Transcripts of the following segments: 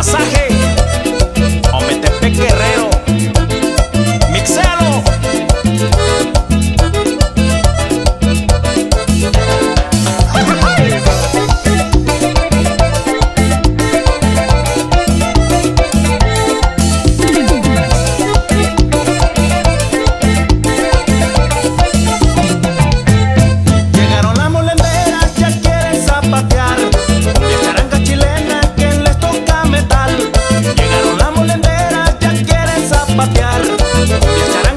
Nossa rede quieren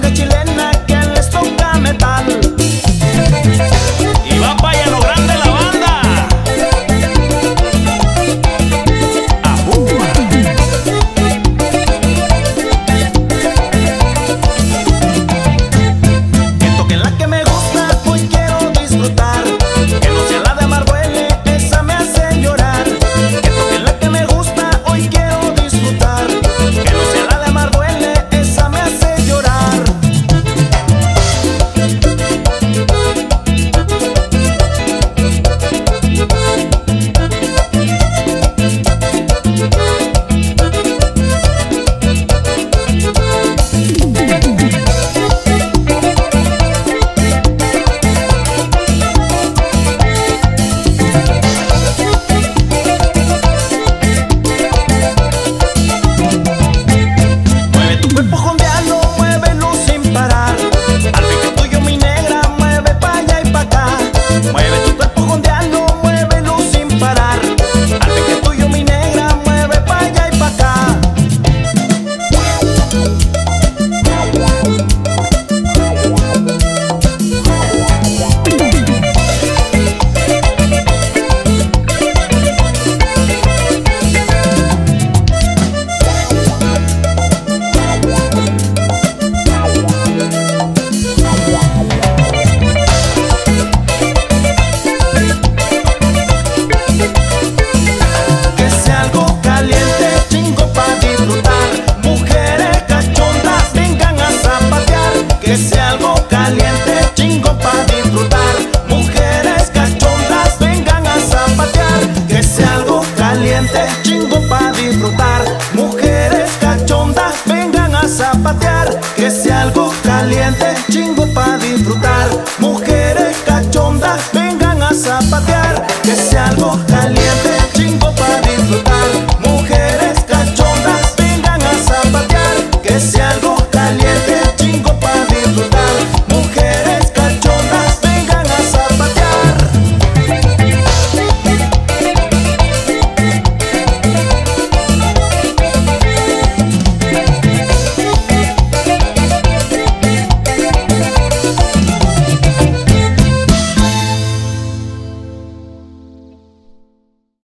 Esse